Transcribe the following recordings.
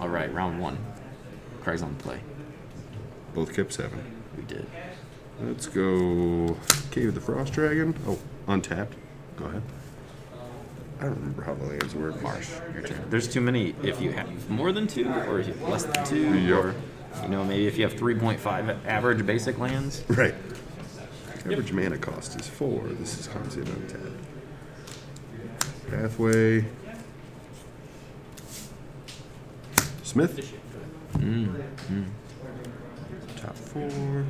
All right, round one. Craig's on the play. Both kept seven. We did. Let's go Cave of the Frost Dragon. Oh, untapped. Go ahead. I don't remember how the lands work. Marsh, your turn. There's too many. If you have more than two, or if you have less than two, Yep. or you know maybe if you have 3.5 average basic lands. Right. Average mana cost is four. This is Hansi untapped. Pathway. Smith. Mm, mm. Top four.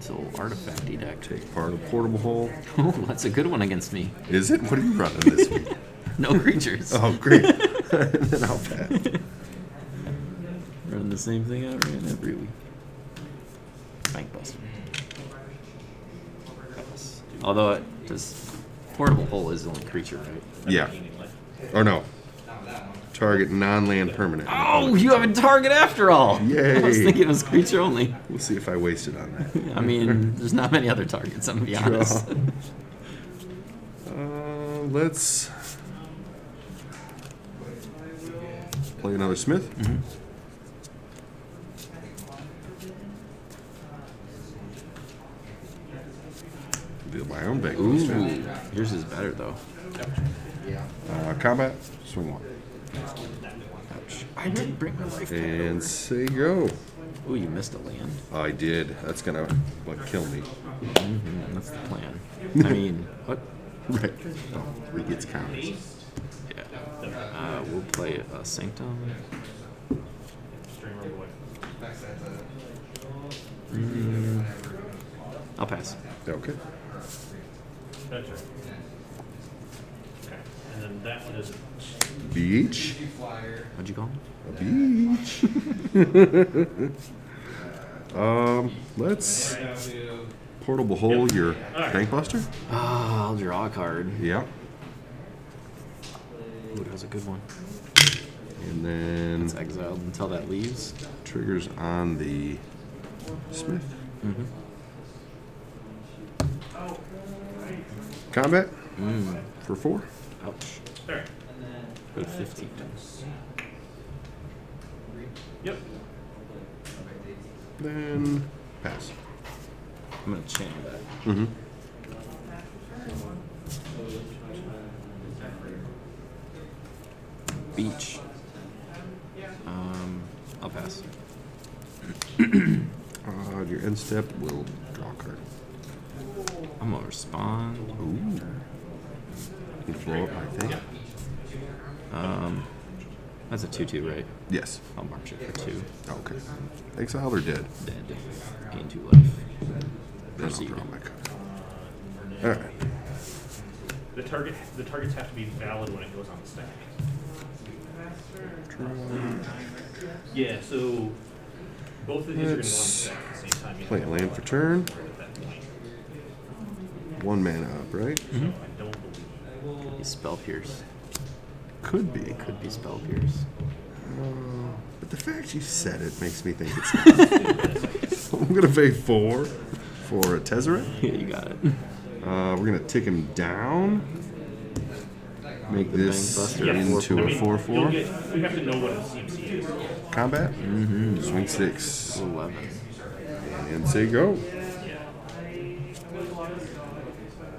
So artifacty deck. Take part of Portable Hole. Oh, that's a good one against me. Is it? What are you running this week? No creatures. oh, great. then I'll pass. Running the same thing I ran every week. Bank Buster. Although it does portable hole is the only creature, right? Yeah. Or no. Target non-land permanent. Oh, you have a target after all. I was thinking it was creature only. We'll see if I wasted on that. I mean, there's not many other targets. I'm gonna be honest. Uh, let's play another Smith. Build my own bank. Ooh, yours is better though. Uh, combat, swing one. Ouch. I didn't bring my life pad And over. say go. Ooh, you missed a land. I did. That's gonna what kill me. Mm, that's the plan. I mean, what? Right. Oh, he gets counters. Yeah. Uh, we'll play uh, Sanctum. Mm, I'll pass. Okay. That's right. Okay, and then that one is Beach. What'd you call him? A beach. um, let's portable hole your bank buster. Ah, I'll draw a card. Yeah. Ooh, that was a good one. And then It's exiled until that leaves. triggers on the Smith. Mm-hmm. Combat Mm. for four. Ouch. there. Go to 15. Yep. Then pass. I'm gonna channel that. Mm-hmm. Beach. Um, I'll pass. Uh, your end step will draw a card. I'm gonna respond. Ooh. You can blow up my thing. Um, that's a 2-2, right? Yes. I'll march it for two. Okay. Exile or dead? Dead. Gain two life. Then I'll Proceed. draw my card. All right. The target, the targets have to be valid when it goes on the stack. Yeah, so both of these are going to go on the Let's stack at the same time. You Play a land for turn. at that point. One mana up, right? So I don't believe. Could Spell Pierce. Could be. It Could be Spell Pierce. Uh, but the fact you said it makes me think it's not. I'm gonna pay four for a Tezzeret. Yeah, you got it. Uh, we're gonna take him down. Make this Buster. Yes. into I a mean, four-four. you'll get- We have to know what a CMC is. Combat. Mm-hmm. Swing six 11. and say go.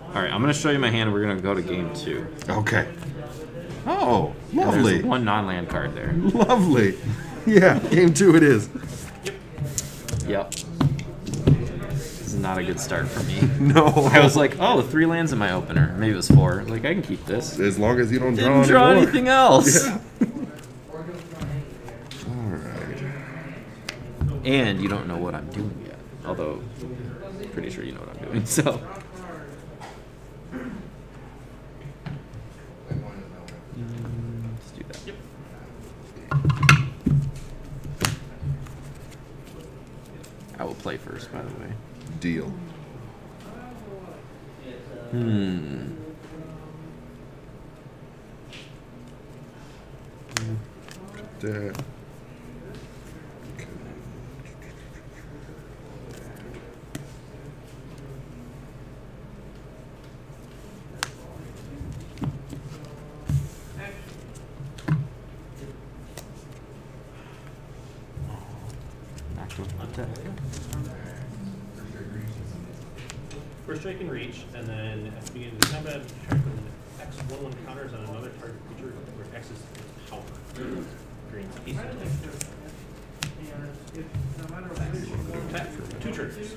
All right, I'm gonna show you my hand. We're gonna go to game two. Okay. Oh, lovely, one non-land card there. lovely. Yeah, game two it is. Yep. This is not a good start for me. No, I was like, oh, three lands in my opener. Maybe it was four. Like, I can keep this. as long as you don't draw Didn't draw anymore. anything else. Yeah. All right. And you don't know what I'm doing yet. Although, pretty sure you know what I'm doing. So. Mm, Let's do that. I will play first, by the way. Deal. Hmm. That. Okay. Untap. First strike and reach, and then at the beginning of the combat, target with an X one one counters on another target creature where X is its power. Green's peace. Tap for two triggers.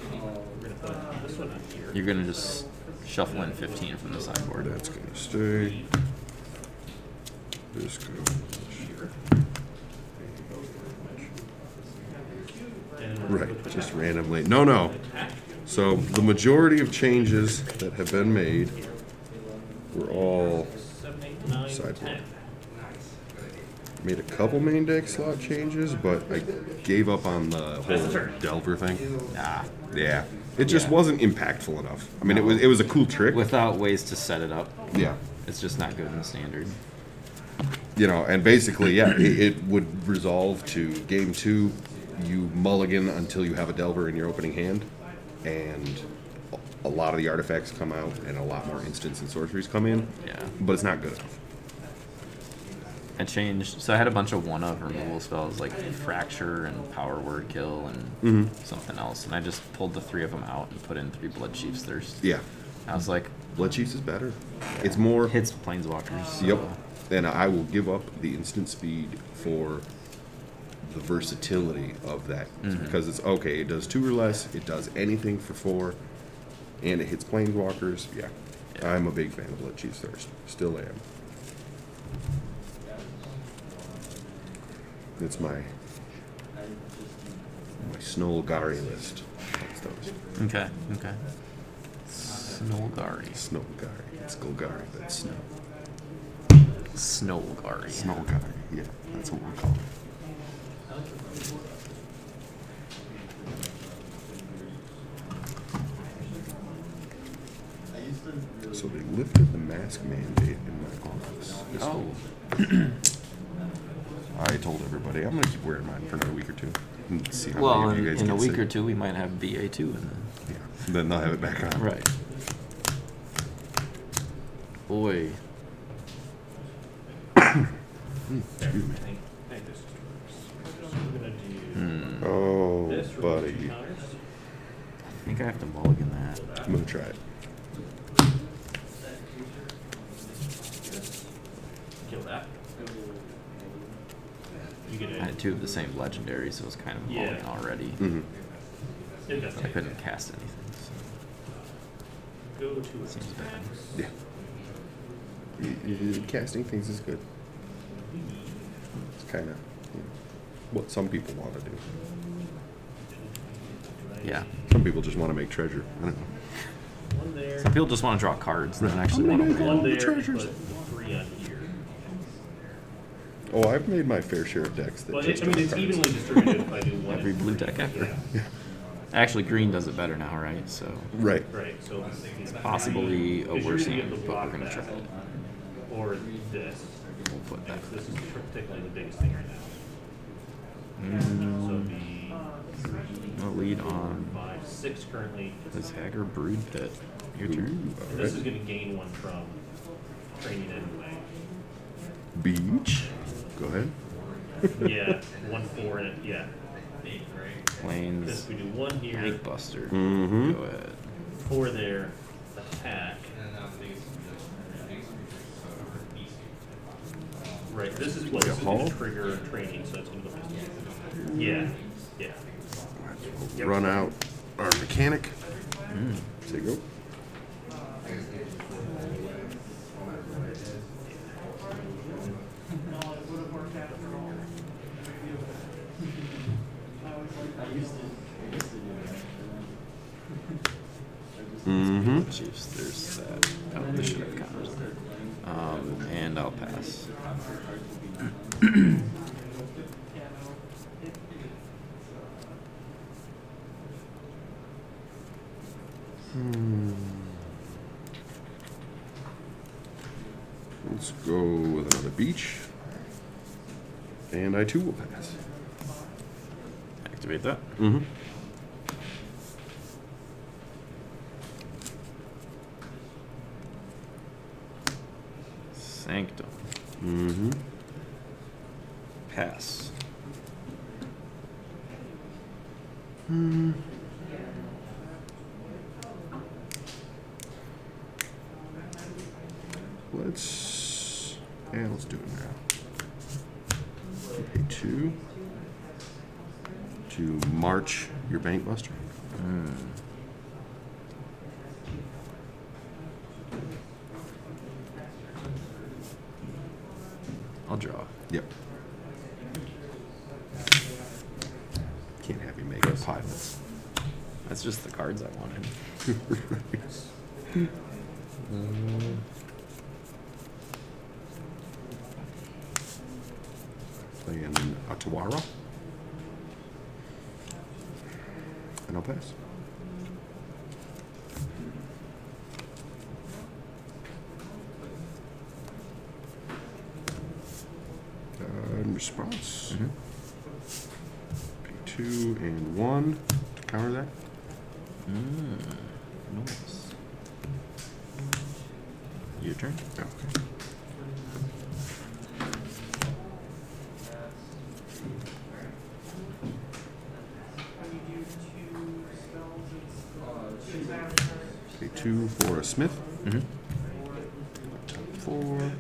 We're gonna put this one on here. You're gonna just shuffle in 15 from the sideboard. That's gonna stay. This goes. here. And then we're gonna Right, just randomly. No, no. So the majority of changes that have been made were all Seven, eight, nine, Sideboard. made a couple main deck slot changes, but I gave up on the whole. Delver thing. Ah, Yeah, it just Yeah. wasn't impactful enough. I mean, it was it was a cool trick. without ways to set it up, yeah, it's just not good in the standard. You know, and basically, yeah, it, it would resolve to game two. You mulligan until you have a Delver in your opening hand, and a lot of the artifacts come out, and a lot more instants and sorceries come in. Yeah. but it's not good enough. I changed, so I had a bunch of one of removal spells like Fracture and Power Word Kill and Mm-hmm. something else, and I just pulled the three of them out and put in three Bloodchief's Thirst. Yeah, I was like, Blood Chiefs is better. It's more hits Planeswalkers. So Yep. And I will give up the instant speed for the versatility of that mm-hmm. because it's okay. It does two or less. It does anything for four, and it hits planeswalkers. Yeah, Yeah. I'm a big fan of Blood Chiefs Thirst. Still am. It's my my Snowgari list. Okay, okay. Snowgari. Snowgari. It's Golgari. That's snow. Snowgari. Snowgari. Yeah, that's what we're calling it. So they lifted the mask mandate in my office. Oh. I told everybody I'm gonna keep wearing mine for another week or two. And see how well, many of in, you guys in a get week sick. or two, we might have BA2 in the. Yeah. Then they'll have it back on. Right. Boy. There, I think, I think this works. So we're gonna do Hmm. Oh, this buddy. I think I have to mulligan that. I'm gonna try it. Kill that. You get I a, had two of the same legendary, so it was kind of Yeah. mulligan already. hmm it does But I couldn't cast anything. So. Go to Seems bad. Yeah. Y- y- Casting things is good. It's kind of you know, what some people want to do. Yeah. Some people just want to make treasure. I don't know. Some people just want to draw cards and then actually want gonna make win. The treasures. but three on here. Oh, I've made my fair share of decks that But just it, I mean, it's cards. evenly distributed if I do one. Every blue deck ever. Yeah. Actually, green does it better now, right? So Right. Right, so. It's possibly a worse usually hand, but we're gonna try it. Or this. We'll put that. This is particularly the biggest thing right now. Mm, So it'd be I'll lead on five, six currently. this Haggard Brood Pit. Your. Ooh, all And this is gonna gain one from training anyway. Beach. Go ahead. Yeah, one four in it, yeah. Because Plains. we do one here, Bank Buster. Mm-hmm. Go ahead. four there, attack. Right, this is what, Like a this is hull? gonna trigger training, so it's gonna go. Yeah, yeah. Yep. Run out our mechanic. Mm. Say go. Mm-hmm. Chiefs, there's that. Oh, this should have counters there. Um, and I'll pass. Let's go with another beach. And I too will pass. Activate that. Mm-hmm. Sanctum. Mm-hmm. Pass. Hmm. Let's yeah, let's do it now. Pay two to march your bank buster. Hmm. I'll draw. Yep. Can't have you make a pilot. That's just the cards I wanted. Playing Otawara. And I'll pass. Uh, in response, Mhm. pay two and one to counter that. Mm, nice. Your turn. Okay. Pay two for a Smith. Mm-hmm. Four.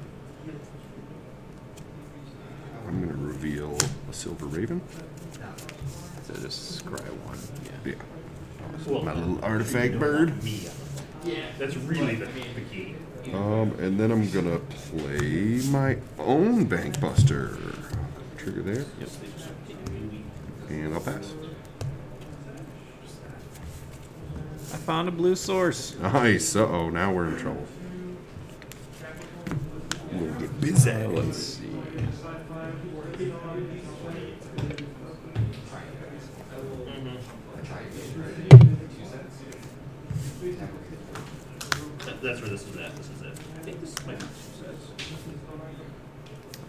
I'm gonna reveal a Silver Raven. So just scry one. Yeah. Yeah. Well, My little artifact bird. Yeah. That's really the, the key. Um, and then I'm gonna play my own Bank Buster. Trigger there, Yep. and I'll pass. I found a blue source. Nice. Uh oh, now we're in trouble. We'll get busy. Let's see. That's where this is at. This is it. I think this might be success.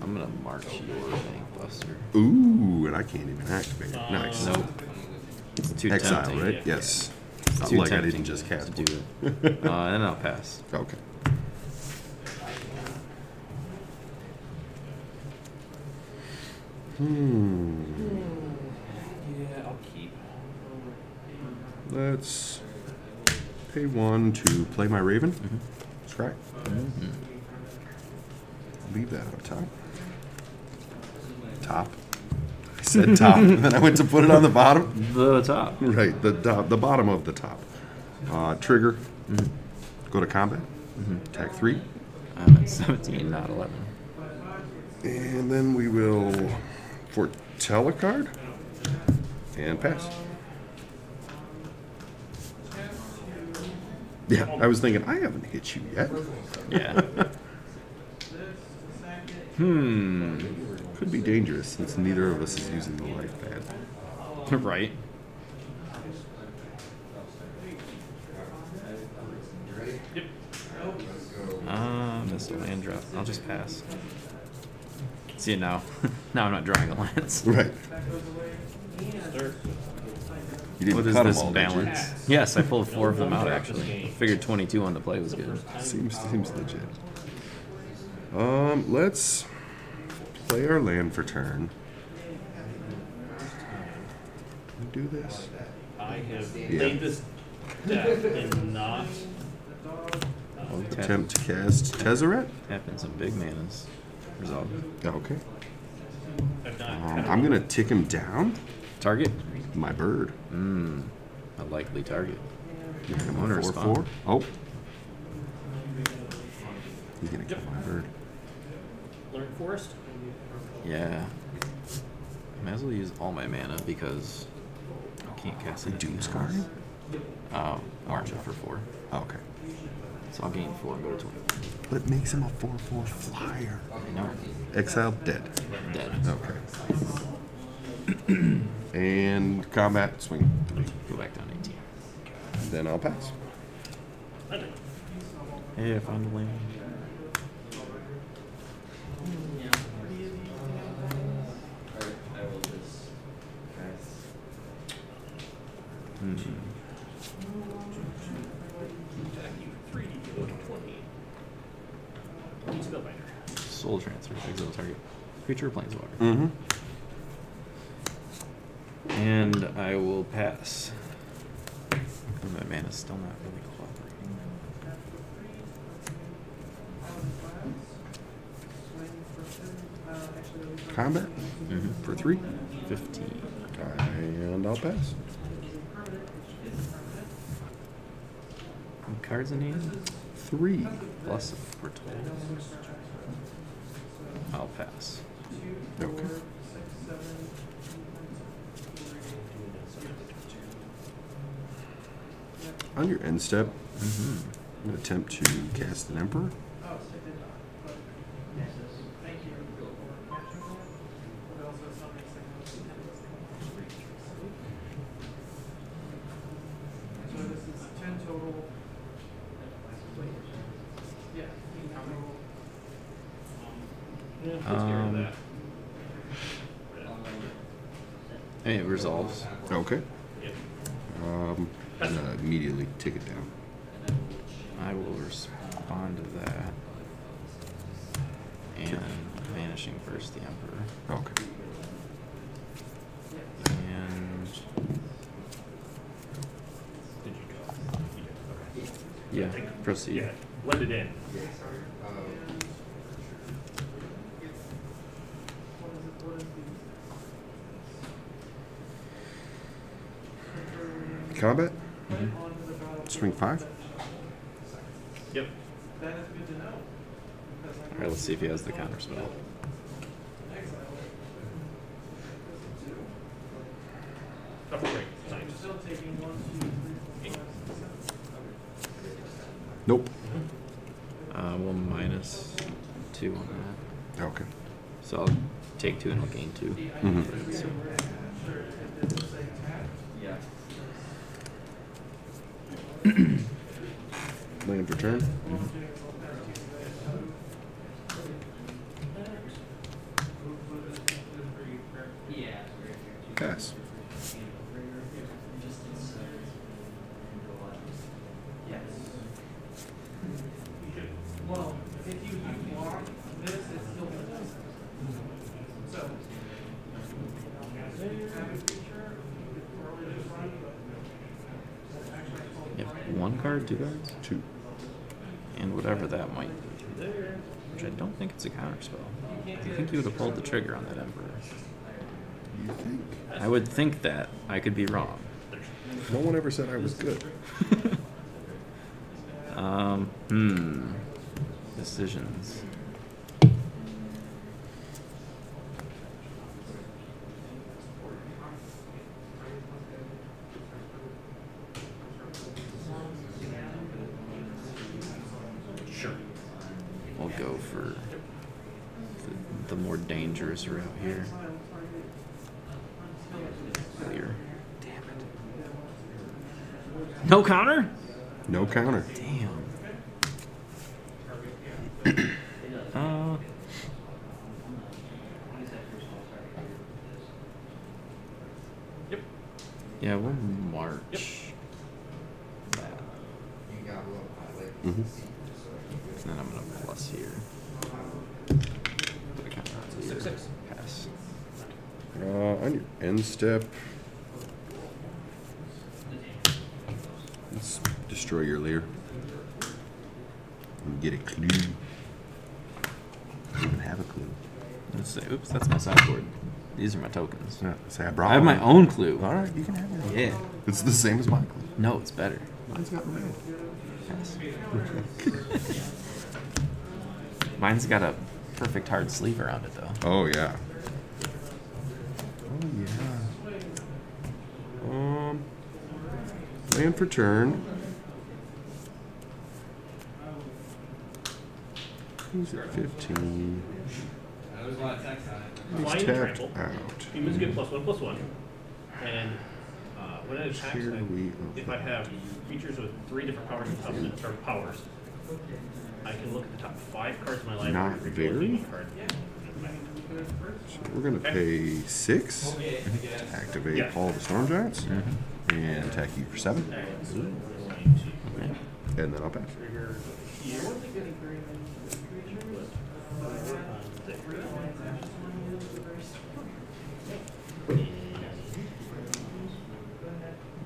I'm gonna march your bank buster. Ooh, and I can't even activate it. Nice. Nope. It's too Exile, tempting. right? yeah. Yes. It's Not too like I tempting didn't just cast to do one. it. uh, and I'll pass. Okay. Hmm. Yeah, I'll keep. Let's pay one to play my Raven. Mm-hmm. Scry. Mm-hmm. Leave that up top. Top. I said top, and then I went to put it on the bottom. The top. Right, the top, the bottom of the top. Uh, trigger. Mm-hmm. Go to combat. Attack three, I'm at 17, not 11. and then we will foretell a card and pass. Yeah, I was thinking I haven't hit you yet. Yeah. hmm. Could be dangerous since neither of us is using the life pad. right. Uh, missed a land drop. I'll just pass. See now. now I'm not drawing a lance. Right. Start. You didn't What is cut 'em this all, did you? balance? Yes, I pulled four of them out actually. Figured 22 on the play was good. Seems seems legit. Um, let's play our land for turn. Can we do this? I have Yeah. played this deck and not. Tap, Attempt to cast Tezzeret. tapping some big manas. Resolve. Okay. I've not Um, I'm gonna tick him down. Target. My bird. Mmm. A likely target. Give him I'm gonna four respond. four. Oh. He's gonna kill my bird. learn forest. Yeah. I might as well use all my mana because I can't cast Are you anything doom. Um, march it for four. Okay. So I'll gain four and go to 20. But it makes him a four four flyer. I know. Exiled dead. Dead. Okay. And combat swing three. Go back down 18. Then I'll pass. I do. Hey, I found a land. Hmm. Attack you three. You go to twenty. Soul transfer. Exile target. Creature or planeswalker. Mm-hmm. And I pass. Oh, my mana's still not really cooperating. Combat Mhm. for three, 15. and I'll pass. Any cards in hand? Three. Plus for 12. I'll pass. Okay. On your end step, Mm-hmm. I'm going to attempt to cast an Emperor. So this is ten total. Yeah. Yeah, let's get rid of Um, that. Hey, it resolves. Okay. Yeah. Um, I'm gonna immediately take it down. I will respond to that. And vanishing first the Emperor. Okay. And Did you go? You did, okay. yeah, Take- proceed. Yeah, blend it in. Combat? Mhm. Swing five? Yep. That is good to know. because I All right, let's see if he has the counter spell. Oh, great, I'm nice. still taking one, two, three, four, five, six, seven. Nope. Uh, well, minus two on that. Okay. So I'll take two and I'll gain 2 Mhm. So, Land for turn. Pass. Well, if you, you block this, it's still gonna do So. Have a feature, early this run, but actually I told two cards, Two. and whatever that might be. Which I don't think it's a counter spell. I think you would have pulled the trigger on that Emperor. You think? I would think that. I could be wrong. No one ever said I was good. Um, hmm. Decisions. Sure. We'll go for the, the more dangerous route here. Clear. Damn it. No counter? No counter. Damn. uh, Yep. yeah, we'll march. That. Mm-hmm. And then I'm gonna plus here. Put a counter on Six, either. six. Pass. Uh, on your end step, let's destroy your lair. And get a clue. I don't even have a clue. Let's say, oops, that's my sideboard. These are my tokens. Yeah, say I brought I have my own clue. All right, you can have one. Yeah. It's the same as my clue. No, it's better. Mine's got red. Pass. Mine's got a perfect hard sleeve around it, though. Oh yeah. Oh yeah. Um, land for turn. Who's at fifteen? He's Flying tapped out. Humans get plus one, plus one. And uh, when it attacks, Here I- we if I have features with three different powers and or powers, I can look at the top five cards of my library. Not very. card. So we're gonna pay six. to Activate Yeah. all the storm giants and attack you for seven, And so I'm going to Yeah. and then I'll pass. trigger here. But, uh, there.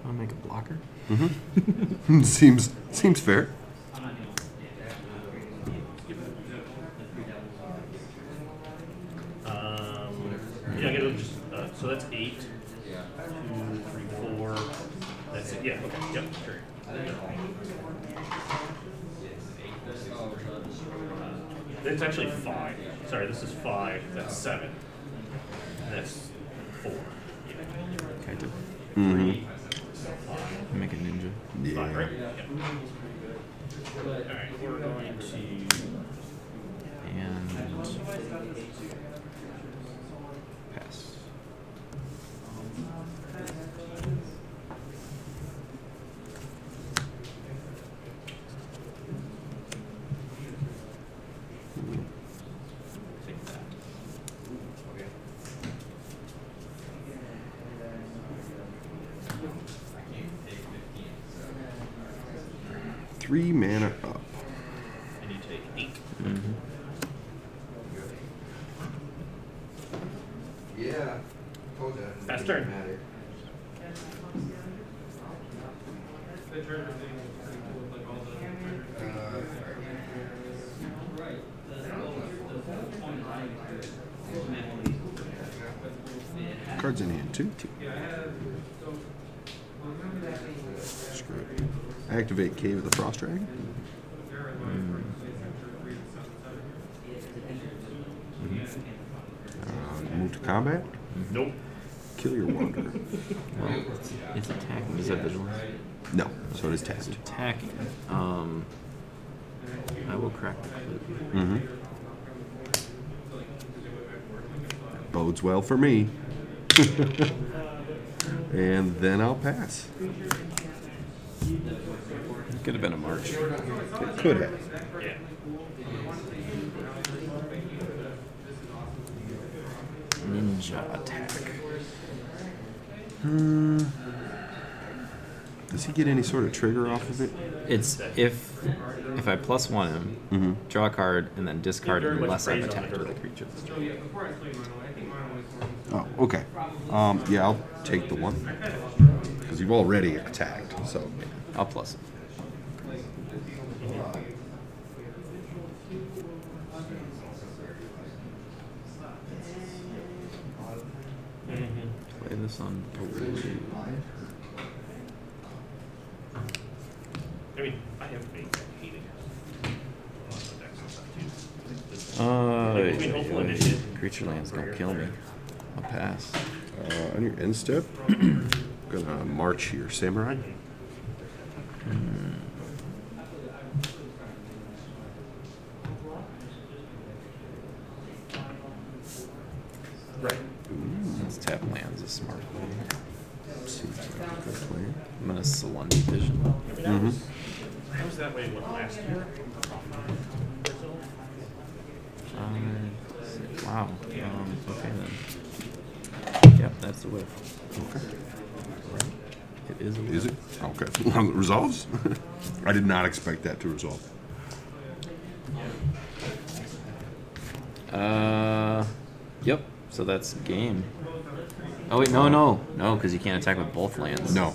Planeswalker? seems seems fair. Um, yeah, I get it. Just, uh, so that's eight. Yeah. Two, three, four. That's it. Yeah. Okay. Yep. Sure. It's actually five. Sorry, this is five. That's seven. And that's four. Yeah. Kind of. Mhm. Make a ninja. Five, right? Yeah. All right. We're going to. And pass. Take that. Three mana up. And you take eight. Mm-hmm. Yeah. Told you. Fast turn. Matter. Uh, Cards in hand. Two. Two. Screw it. Activate Cave of the Frost Dragon. Uh, move to combat. Nope. Kill your wanderer. Well, it's, it's attacking. Is that vigilance? no, so it is It's attacking. Um, I will crack the clue. Mm-hmm. Bodes well for me. and then I'll pass. Could have been a march. It could have. Yeah. Ninja attack. Hmm. Does he get any sort of trigger off of it? It's if if I plus one him, Mm-hmm. draw a card, and then discard it unless I'm praise on attacked the with a creature. Oh, okay. Um, yeah, I'll take the one. Because you've already attacked, so. I'll plus it. Mm-hmm. Play this on blue. I mean, I have faith in hating. A lot of decks and stuff too. Uh, Like, between hopeful initiative. creature lands don't kill me. I'll pass. Uh, on your end step, gonna march here, samurai. Right. Let's tap lands a smart way. Seems like a good plan. I'm gonna Salundi Vision. I mean, I was, I was that way what last year. Five, six. Wow. Um, okay then. Yep, that's the whiff. Okay. It is a whiff. Is it? Okay. Resolves? I did not expect that to resolve. Uh, yep. So that's game. Oh wait, no, no, no, because you can't attack with both lands. No.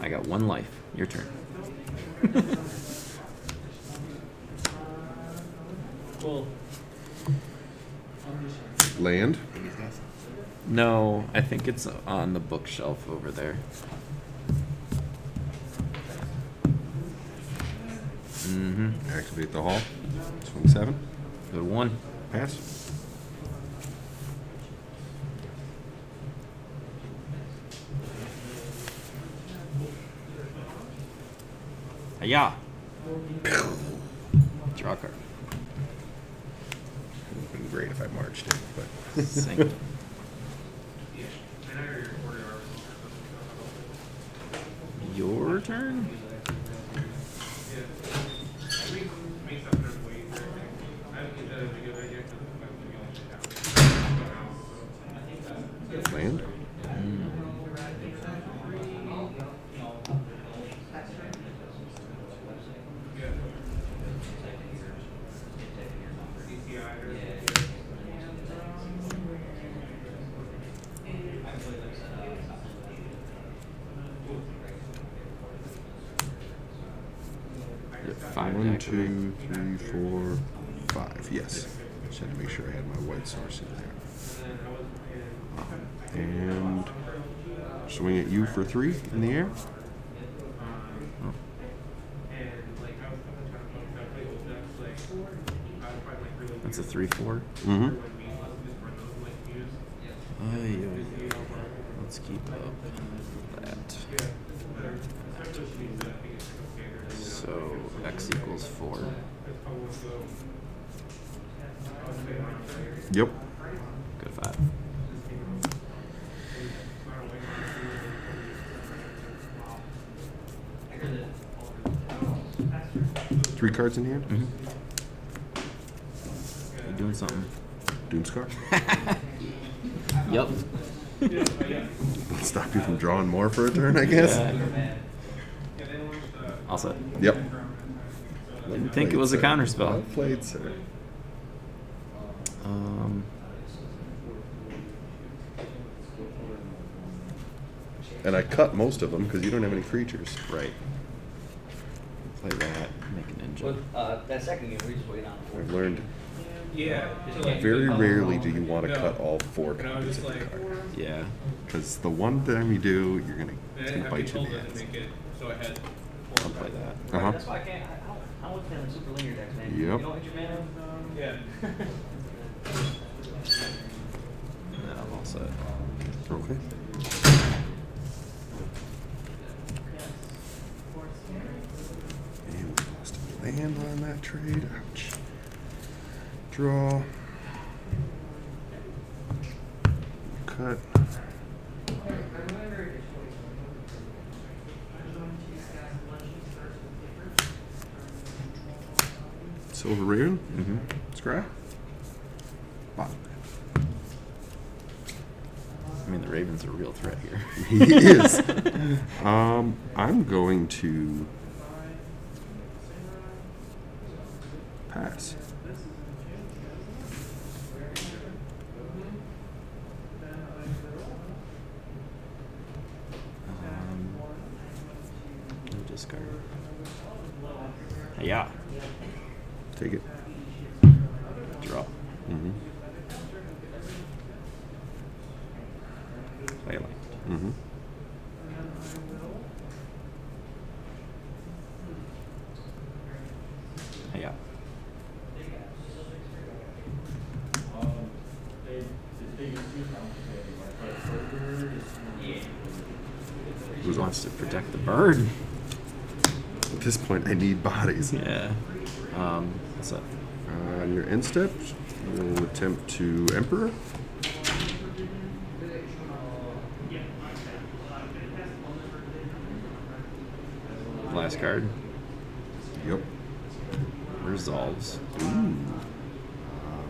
I got one life. Your turn. Well, Land? No, I think it's on the bookshelf over there. Mm-hmm. Activate the hall. Swing seven. Go one. Pass. Yeah. Draw card. It would have been great if I marched it, but. Sink. Your turn? Land? five to One, activate. two, three, four, five. Yes. Just had to make sure I had my white source in there. And swing at you for three in the air. That's a three four. Mm-hmm. Let's keep up that. So x equals four. Yep. Go to five. Three cards in hand. Mm-hmm. You doing something? Doomskar. Yep. Stop you from drawing more for a turn, I guess. All set. Yep. Didn't think it was a Played, sir. counter Well played, sir. Um, And I cut most of them because you don't have any creatures. right. Play that. Make Well, uh, that second game, we just waited on. I've learned Yeah. so, like, very the- rarely do you want to No. cut all four And I was copies just of the like- card. Yeah. Because the one time you do, you're gonna And I it's didn't gonna have bite you in control the to ass. make it, so I had. I'll play that. Uh huh. That's why I can't. I, I don't. I don't look at super linear decks, man. Yep. You don't hit your mana. Yeah. And then I'm all set. Okay. Land on that trade. Ouch. Draw. Cut. Silver Raven. Mm-hmm. Scrap. Bottom. I mean, the Raven's a real threat here. He is. um, I'm going to pass. Um, no discard. Yeah. Take it. Draw. Mm-hmm. Play a land. Mm-hmm. Yeah. Who's Who on? wants to protect the bird? At this point, I need bodies. Yeah. Um, what's up? Uh, on your end step, we'll attempt to Emperor. Last card. Yep. Resolves. Ooh. Uh,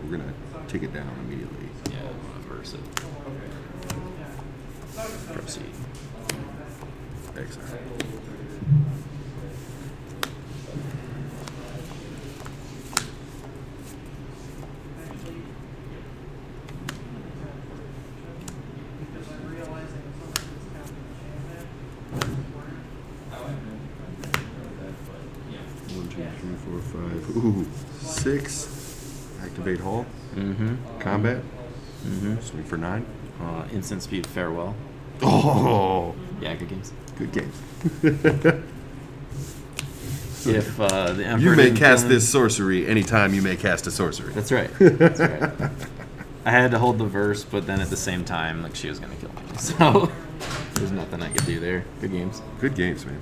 we're gonna take it down immediately. Yeah, gonna it. Proceed. Exile. One, two, three, four, five. Ooh, six. Activate Hall. Mm-hmm. Combat. Mm-hmm. Swing for nine. Uh, instant speed farewell. Oh, Yeah, good games. good games. If uh, the emperor you may cast this sorcery anytime you may cast a sorcery. That's right. That's right. I had to hold the verse, but then at the same time, like she was gonna kill me. So there's nothing I could do there. Good games. Good games, man.